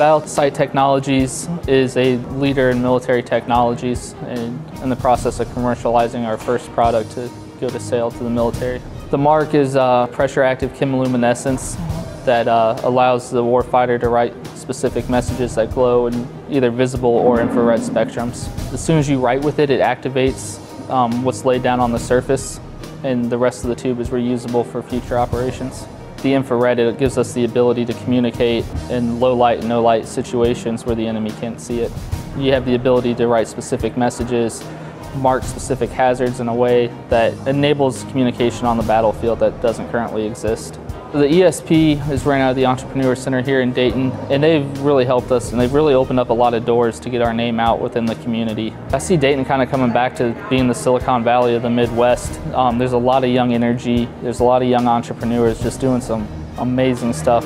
Sight Technologies is a leader in military technologies and in the process of commercializing our first product to go to sale to the military. The mark is uh, pressure active chemiluminescence that uh, allows the warfighter to write specific messages that glow in either visible or infrared spectrums. As soon as you write with it, it activates um, what's laid down on the surface and the rest of the tube is reusable for future operations. The infrared it gives us the ability to communicate in low light and no light situations where the enemy can't see it. You have the ability to write specific messages, mark specific hazards in a way that enables communication on the battlefield that doesn't currently exist. The ESP is ran out of the Entrepreneur Center here in Dayton, and they've really helped us, and they've really opened up a lot of doors to get our name out within the community. I see Dayton kind of coming back to being the Silicon Valley of the Midwest. Um, there's a lot of young energy, there's a lot of young entrepreneurs just doing some amazing stuff.